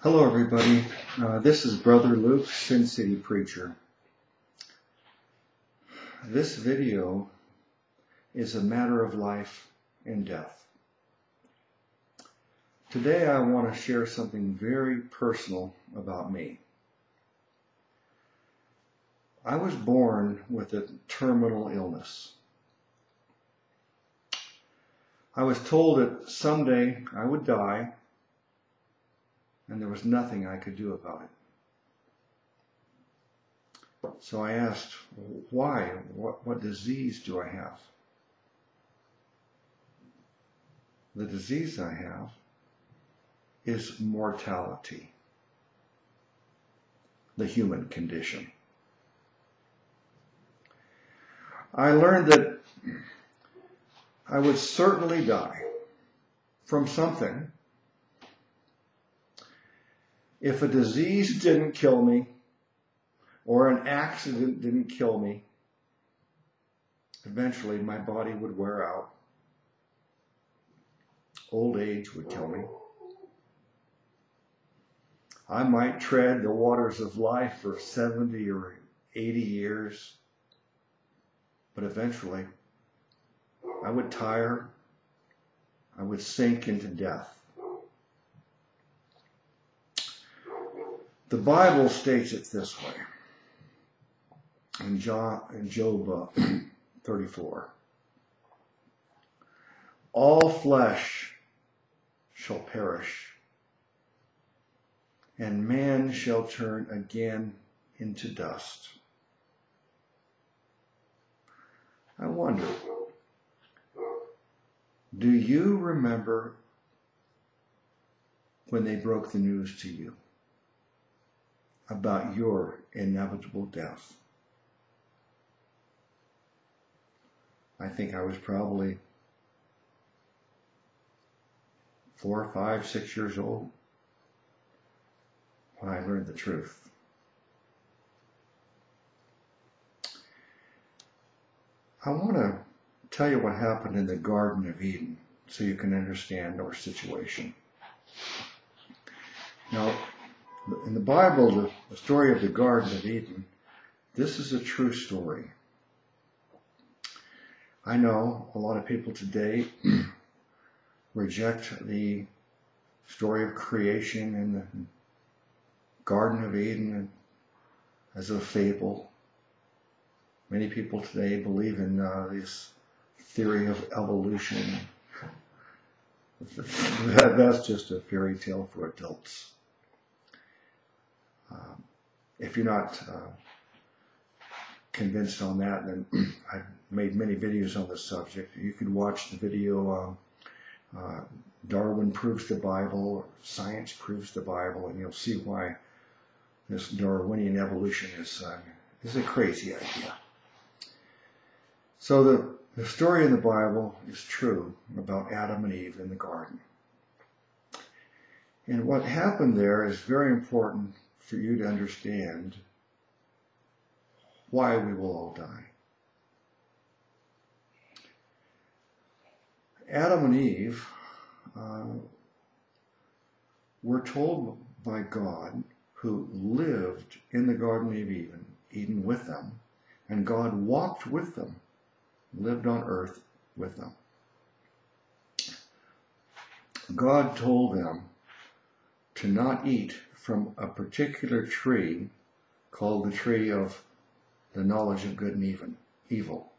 Hello, everybody. Uh, this is Brother Luke, Sin City Preacher. This video is a matter of life and death. Today, I want to share something very personal about me. I was born with a terminal illness. I was told that someday I would die and there was nothing I could do about it. So I asked, why? What, what disease do I have? The disease I have is mortality, the human condition. I learned that I would certainly die from something if a disease didn't kill me or an accident didn't kill me, eventually my body would wear out. Old age would kill me. I might tread the waters of life for 70 or 80 years, but eventually I would tire, I would sink into death. The Bible states it this way in, John, Job uh, 34. All flesh shall perish, and man shall turn again into dust. I wonder, do you remember when they broke the news to you? About your inevitable death. I think I was probably four, five, six years old when I learned the truth. I want to tell you what happened in the Garden of Eden so you can understand our situation. Now, in the Bible, the, the story of the Garden of Eden, this is a true story. I know a lot of people today reject the story of creation and the Garden of Eden as a fable. Many people today believe in uh, this theory of evolution. that's just a fairy tale for adults. Um, if you're not uh, convinced on that, then I've made many videos on this subject. You could watch the video uh, uh, Darwin proves the Bible, or science proves the Bible, and you'll see why this Darwinian evolution is, uh, is a crazy idea. So the, the story in the Bible is true about Adam and Eve in the garden. And what happened there is very important for you to understand why we will all die. Adam and Eve uh, were told by God, who lived in the Garden of Eden, Eden with them, and God walked with them, lived on earth with them. God told them to not eat from a particular tree called the tree of the knowledge of good and evil.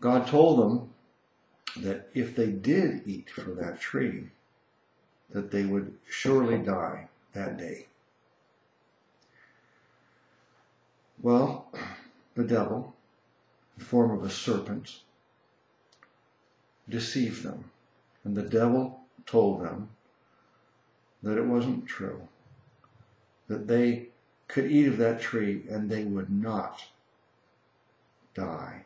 God told them that if they did eat from that tree, that they would surely die that day. Well, the devil, in the form of a serpent, deceived them. And the devil told them that it wasn't true that they could eat of that tree and they would not die,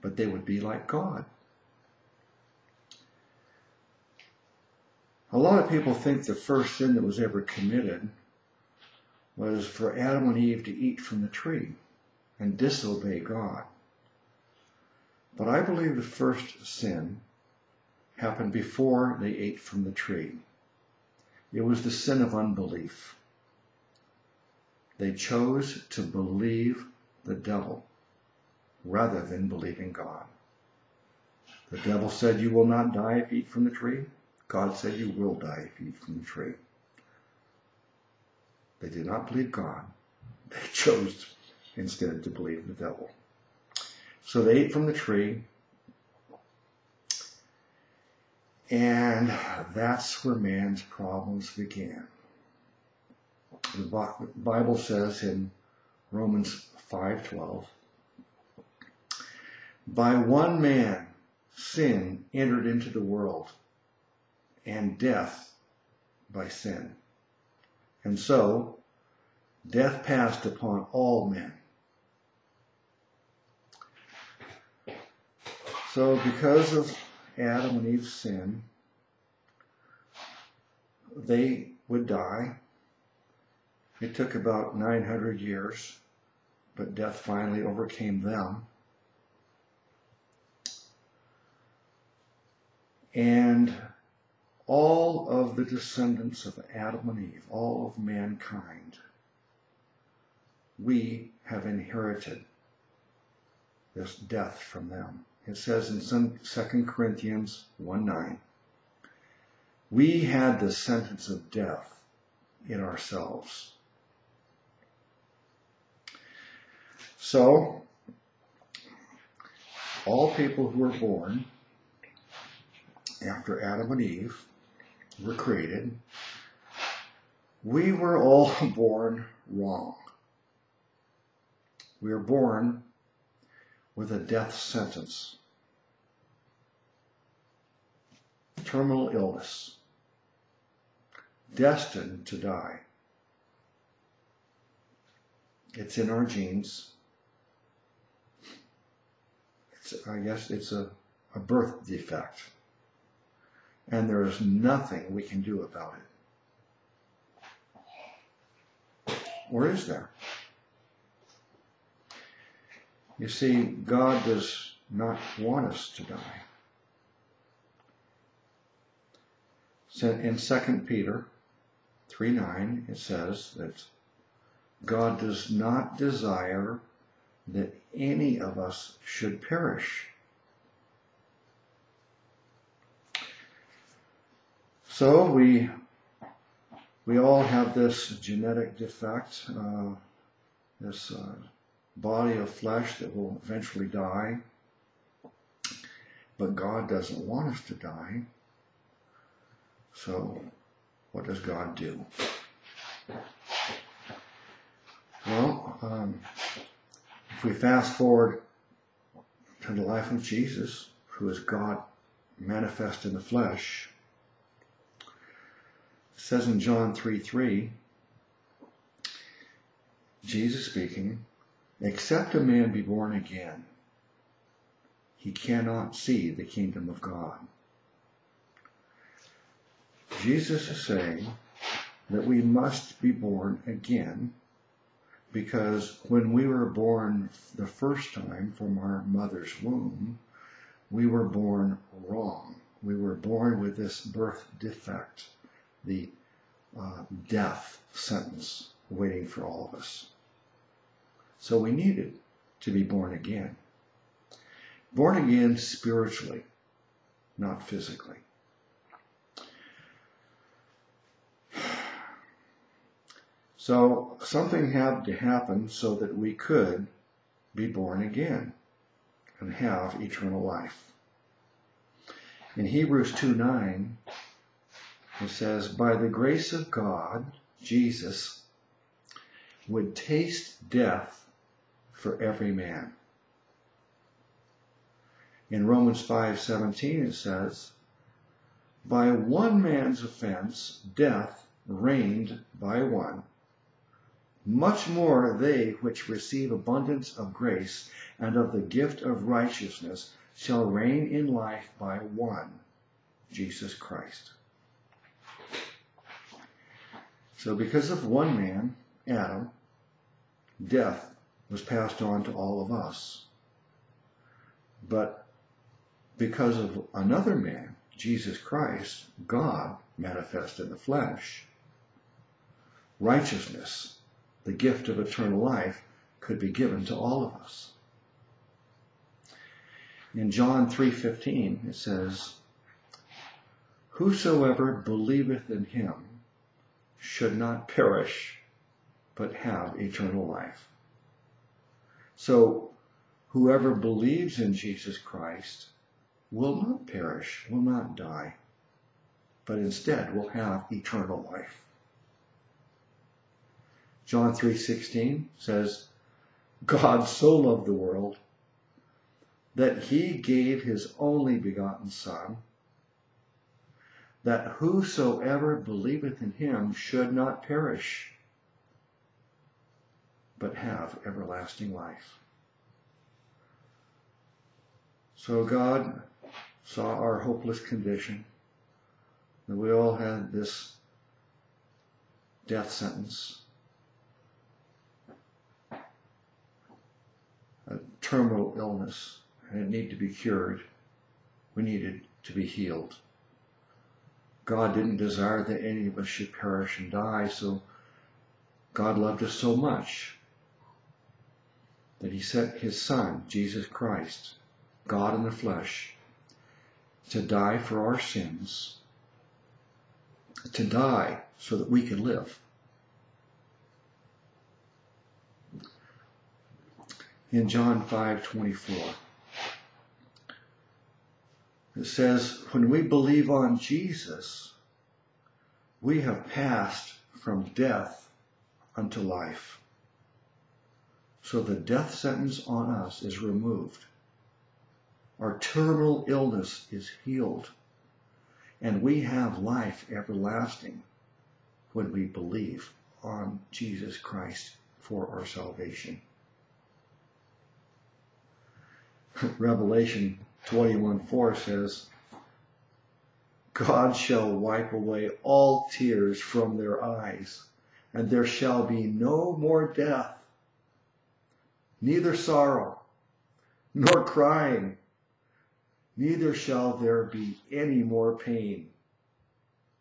but they would be like God. A lot of people think the first sin that was ever committed was for Adam and Eve to eat from the tree and disobey God. But I believe the first sin happened before they ate from the tree. It was the sin of unbelief. They chose to believe the devil rather than believing God. The devil said, You will not die if you eat from the tree. God said, You will die if you eat from the tree. They did not believe God. They chose instead to believe the devil. So they ate from the tree. And that's where man's problems began. The Bible says in Romans 5:12, by one man sin entered into the world, and death by sin. And so death passed upon all men. So because of Adam and Eve's sin, they would die. It took about 900 years, but death finally overcame them. And all of the descendants of Adam and Eve, all of mankind, we have inherited this death from them. It says in 2 Corinthians 1 9, we had the sentence of death in ourselves. So, all people who were born after Adam and Eve were created, we were all born wrong. We are born with a death sentence, terminal illness, destined to die. It's in our genes. I guess it's a, a birth defect and there is nothing we can do about it. Or is there? You see, God does not want us to die. In 2 Peter 3 9, it says that God does not desire that any of us should perish, So we we all have this genetic defect, uh, this uh, body of flesh that will eventually die. But God doesn't want us to die. So what does God do? Well, um, if we fast forward to the life of Jesus, who is God manifest in the flesh, it says in John 3 3, Jesus speaking, except a man be born again, he cannot see the kingdom of God. Jesus is saying that we must be born again because when we were born the first time from our mother's womb, we were born wrong. We were born with this birth defect the uh, death sentence waiting for all of us. So we needed to be born again. Born again spiritually, not physically. So something had to happen so that we could be born again and have eternal life. In Hebrews 2 9, it says, By the grace of God, Jesus would taste death for every man. In Romans 5:17 it says, By one man's offense death reigned by one. Much more they which receive abundance of grace and of the gift of righteousness shall reign in life by one, Jesus Christ. So because of one man, Adam, death was passed on to all of us. But because of another man, Jesus Christ, God manifest in the flesh, righteousness, the gift of eternal life, could be given to all of us. In John 3:15 it says, "Whosoever believeth in him should not perish, but have eternal life." So whoever believes in Jesus Christ will not perish, will not die, but instead will have eternal life. John 3:16 says, God so loved the world that he gave his only begotten son that whosoever believeth in him should not perish but have everlasting life. So God saw our hopeless condition, that we all had this death sentence, a terminal illness, and it needed to be cured. We needed to be healed. God didn't desire that any of us should perish and die, so God loved us so much that he sent his son, Jesus Christ, God in the flesh, to die for our sins, to die so that we could live. In John 5:24 it says when we believe on Jesus we have passed from death unto life. So the death sentence on us is removed. Our terminal illness is healed. And we have life everlasting when we believe on Jesus Christ for our salvation. Revelation 21 4 says, God shall wipe away all tears from their eyes, and there shall be no more death, neither sorrow, nor crying, neither shall there be any more pain,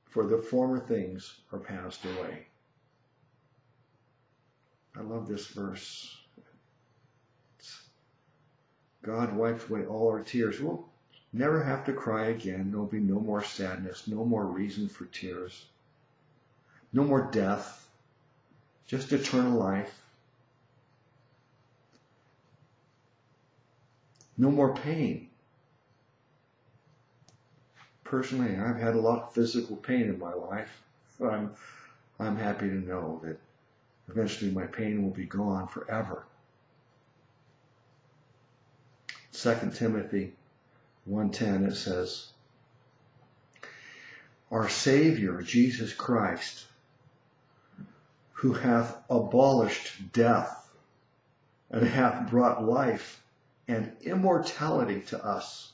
for the former things are passed away. I love this verse. God wipes away all our tears. We'll never have to cry again. There'll be no more sadness, no more reason for tears, no more death, just eternal life. No more pain personally, I've had a lot of physical pain in my life. but I'm, I'm happy to know that eventually my pain will be gone forever. 2 Timothy 1.10 it says, Our Savior, Jesus Christ, who hath abolished death and hath brought life and immortality to us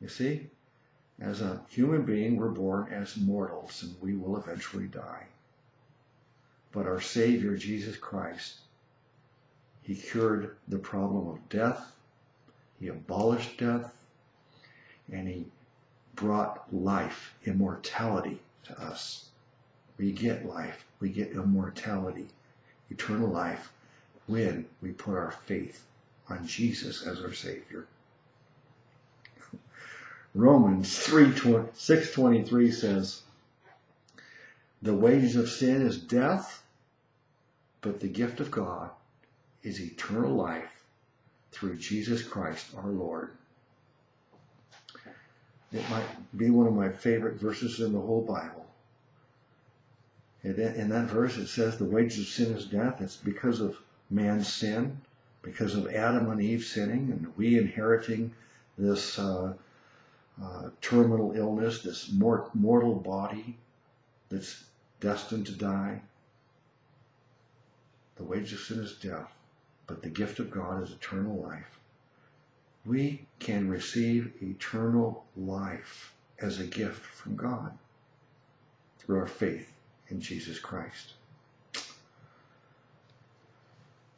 you see, as a human being, we're born as mortals and we will eventually die. But our Savior, Jesus Christ, He cured the problem of death, He abolished death, and He brought life, immortality to us. We get life, we get immortality, eternal life, when we put our faith on Jesus as our Savior. Romans 3, 6.23 says, The wages of sin is death, but the gift of God is eternal life through Jesus Christ our Lord. It might be one of my favorite verses in the whole Bible. In that verse it says the wages of sin is death. It's because of man's sin, because of Adam and Eve sinning, and we inheriting this uh, uh, terminal illness, this mort- mortal body that's destined to die. The wages of sin is death, but the gift of God is eternal life. We can receive eternal life as a gift from God through our faith in Jesus Christ.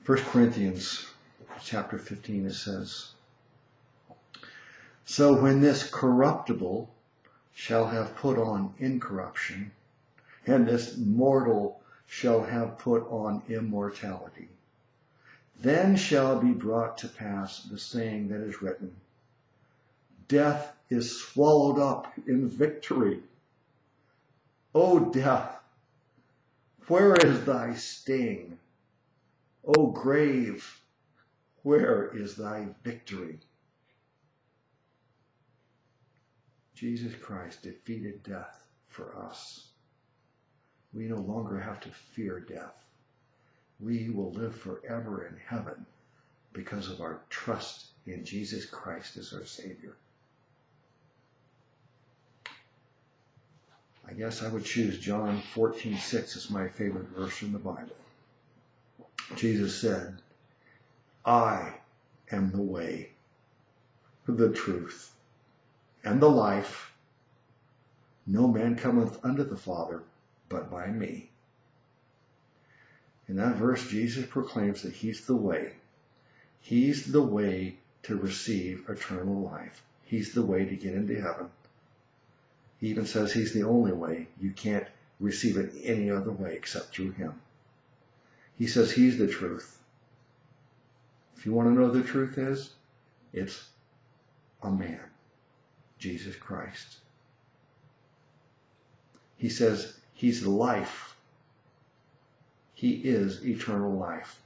1 Corinthians chapter 15 it says, so when this corruptible shall have put on incorruption, and this mortal shall have put on immortality. Then shall be brought to pass the saying that is written, Death is swallowed up in victory. O death, where is thy sting? O grave, where is thy victory? Jesus Christ defeated death for us. We no longer have to fear death. We will live forever in heaven because of our trust in Jesus Christ as our Savior. I guess I would choose John 14:6 as my favorite verse in the Bible. Jesus said, I am the way, the truth, and the life. No man cometh unto the Father but by me. In that verse, Jesus proclaims that He's the way. He's the way to receive eternal life. He's the way to get into heaven. He even says He's the only way. You can't receive it any other way except through Him. He says He's the truth. If you want to know the truth is, it's a man, Jesus Christ. He says He's the life. He is eternal life.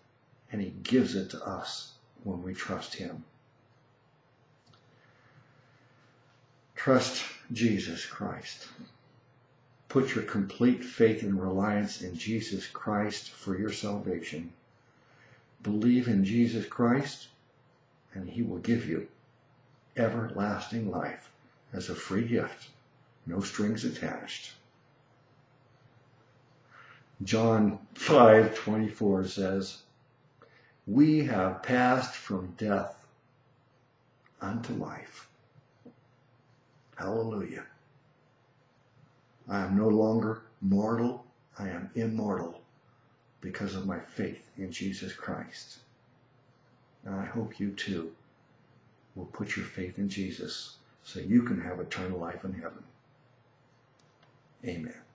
And He gives it to us when we trust Him. Trust Jesus Christ. Put your complete faith and reliance in Jesus Christ for your salvation. Believe in Jesus Christ, and He will give you everlasting life as a free gift, no strings attached. John 5:24 says, "We have passed from death unto life." Hallelujah. I am no longer mortal, I am immortal because of my faith in Jesus Christ. And I hope you too will put your faith in Jesus so you can have eternal life in heaven. Amen.